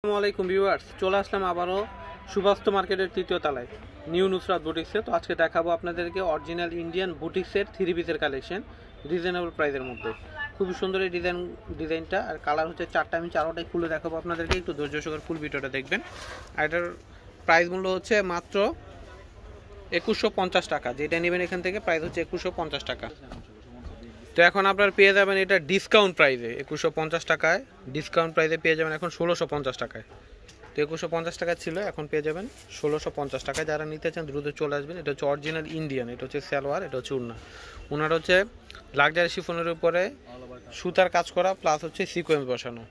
আসসালামু আলাইকুম ভিউয়ার্স, চলে আসলাম আবারও সুবাস্ত মার্কেটের তৃতীয় তলায়, নিউ নুসরাত বুটিক্সে। তো আজকে দেখাবো আপনাদেরকে অরিজিনাল ইন্ডিয়ান বুটিক্সের থ্রি পিসের কালেকশন রিজনেবল প্রাইসের মধ্যে। খুবই সুন্দর এই ডিজাইন ডিজাইনটা আর কালার হচ্ছে চারটা, আমি চারোটাই খুলে দেখাবো আপনাদেরকে। একটু ধৈর্য সহকারে ফুল ভিডিওটা দেখবেন। আর এটার প্রাইস মূল্য হচ্ছে মাত্র একুশশো টাকা। যেটা নেবেন এখান থেকে প্রাইস হচ্ছে একুশশো টাকা। তো এখন আপনার পেয়ে যাবেন এটা ডিসকাউন্ট প্রাইসে একুশশো পঞ্চাশ টাকায় ডিসকাউন্ট প্রাইসে পেয়ে যাবেন এখন ষোলোশো পঞ্চাশ টাকায়। তো একুশশো পঞ্চাশ টাকা ছিল, এখন পেয়ে যাবেন ষোলোশো পঞ্চাশ টাকায়। যারা নিতে চান দ্রুত চলে আসবেন, এটা হচ্ছে অরিজিনাল ইন্ডিয়ান এটা হচ্ছে সালোয়ার, এটা হচ্ছে উন্না ওনার হচ্ছে লাক্সারি শিফনের উপরে সুতার কাজ করা প্লাস হচ্ছে সিকোয়েন্স বসানো।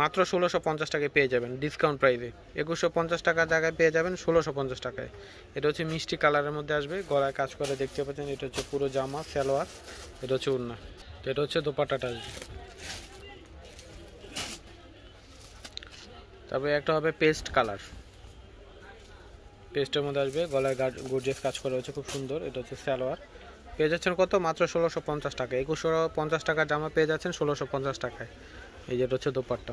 মাত্র ষোলোশো পঞ্চাশ টাকায় পেয়ে যাবেন ডিসকাউন্ট প্রাইসে একুশশো পঞ্চাশ টাকার জায়গায় পেয়ে যাবেন ষোলোশো পঞ্চাশ টাকায়। এটা হচ্ছে মিষ্টি কালারের মধ্যে আসবে, গলায় কাজ করে দেখতে পাচ্ছেন, এটা হচ্ছে পুরো জামা, সালোয়ার। এটা হচ্ছে উন্না এটা হচ্ছে দোপাট্টাটা আসবে তারপরে একটা হবে পেস্ট কালার। পেস্টের মধ্যে আসবে, গলায় গর্জেস কাজ করা হচ্ছে খুব সুন্দর। এটা হচ্ছে সালোয়ার। পেয়ে যাচ্ছেন কত? মাত্র ষোলোশো পঞ্চাশ টাকা একুশশো পঞ্চাশ টাকার জামা পেয়ে যাচ্ছেন ষোলোশো পঞ্চাশ টাকায়। এই যেটা হচ্ছে দোপাট্টা।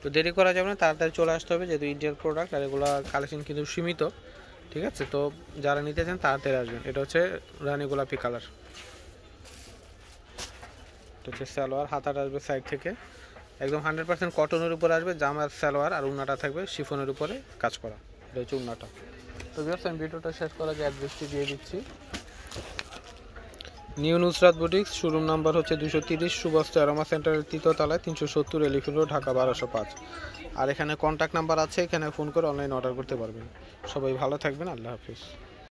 তো দেরি করা যাবে না, তাড়াতাড়ি চলে আসতে হবে, যেহেতু ইন্ডিয়ান প্রোডাক্ট আর এগুলো কালেকশন কিন্তু সীমিত। ঠিক আছে? তো যারা নিতে চান তাড়াতাড়ি আসবেন। এটা হচ্ছে রানী গোলাপি কালার। এটা হচ্ছে সালোয়ার, হাতাটা আসবে সাইড থেকে। একদম হান্ড্রেড পার্সেন্ট কটনের উপরে আসবে জামার সালোয়ার আর উন্নাটা থাকবে শিফনের উপরে কাজ করা। এটা হচ্ছে উন্নাটা। তো আমি ভিডিওটা শেষ করা যে অ্যাড্রেসটি দিয়ে দিচ্ছি। New Nusrat boutiques, showroom number হচ্ছে দুশো তিরিশ, সুবাস্ত অ্যারোমা সেন্টারের তৃতীয়তলায় তিনশো সত্তর এলিফিল রোড, ঢাকা বারোশো পাঁচ। আর এখানে কন্ট্যাক্ট নাম্বার আছে, এখানে ফোন করে অনলাইন অর্ডার করতে পারবেন। সবাই ভালো থাকবেন, আল্লাহ হাফিজ।